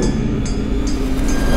うん。